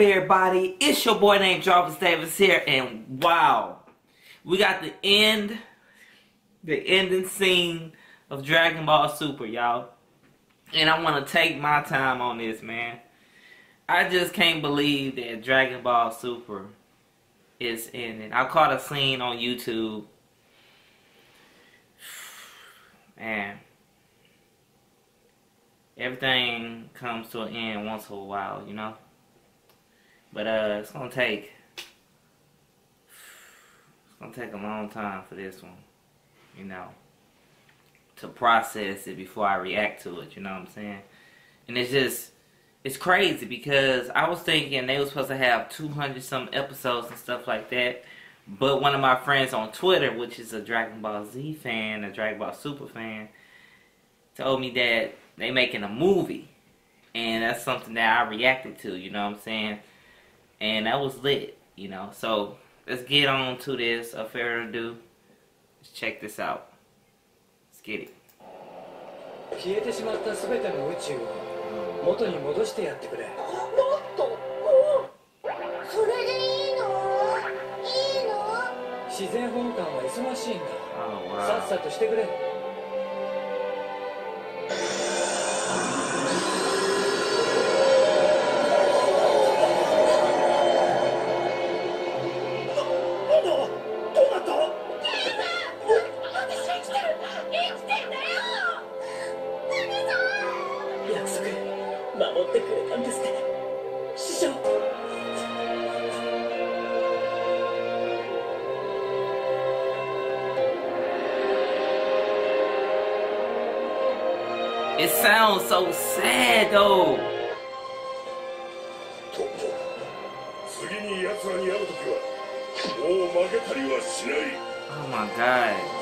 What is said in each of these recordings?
everybody? It's your boy named Jarvis Davis here, and wow, we got the end, the ending scene of Dragon Ball Super, y'all. And I want to take my time on this, man. I just can't believe that Dragon Ball Super is ending. I caught a scene on YouTube. Man everything comes to an end once in a while, you know. But uh, it's gonna take it's gonna take a long time for this one, you know, to process it before I react to it. You know what I'm saying? And it's just it's crazy because I was thinking they were supposed to have 200 some episodes and stuff like that. But one of my friends on Twitter, which is a Dragon Ball Z fan, a Dragon Ball Super fan, told me that they making a movie. And that's something that I reacted to, you know what I'm saying? And that was lit, you know. So let's get on to this. A fair ado. Let's check this out. Let's get it. 消えてしまったすべての宇宙を元に戻してやってくれ。もっとそれでいいのいいの自然保護官は忙しいんだ。Oh, wow. さっさとしてくれ。 約束守ってくれたんですね師匠 It sounds so sad though. にけたしない。Oh my god.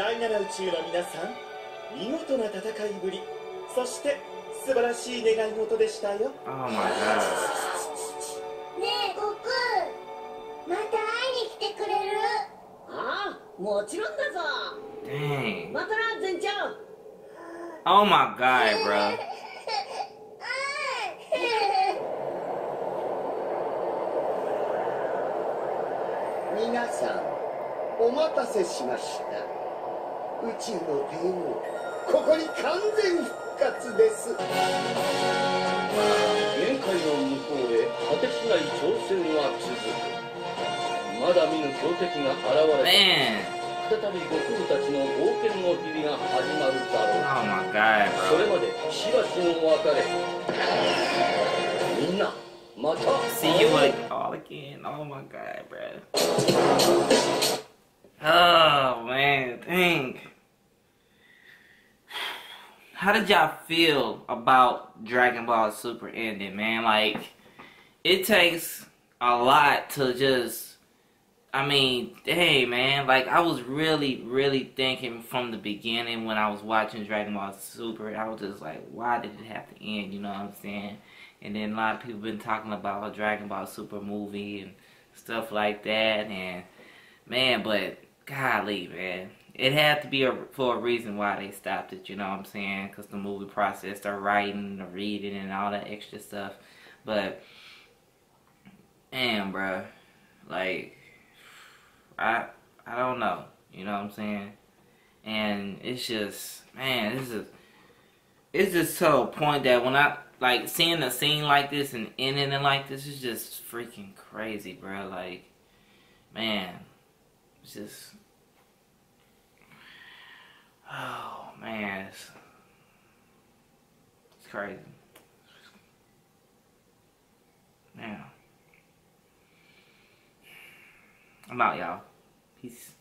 第7宇宙の皆さん見事な戦いぶり。そして素晴らしい願い事でしたよ、oh、ねえ悟空また会いに来てくれる？ああもちろんだぞ。Dang. またな全長 Oh my god, bro. 皆さんお待たせしました宇宙の帝王ここに完全復活です。限界の向こうへ果てしない挑戦は続く。まだ見ぬ強敵が現れた。再び悟空たちの冒険の日々が始まるだろう、oh、God, それまでしばしの別れ。みんな See you like all again. Oh my god, bro. Oh man, dang. How did y'all feel about Dragon Ball Super ending, man? Like, it takes a lot to just. I mean, hey, man. Like, I was really, really thinking from the beginning when I was watching Dragon Ball Super, I was just like, why did it have to end? You know what I'm saying? And then a lot of people been talking about a Dragon Ball Super movie and stuff like that. And man, but golly, man, it had to be a, for a reason why they stopped it. You know what I'm saying? Because the movie process, the writing, the reading, and all that extra stuff. But man, bro, like I I don't know. You know what I'm saying? And it's just man, this is it's just a point that when I like seeing a scene like this and ending it like this is just freaking crazy, bro. Like, man, just, oh man, it's, it's crazy. Man, I'm out, y'all. Peace.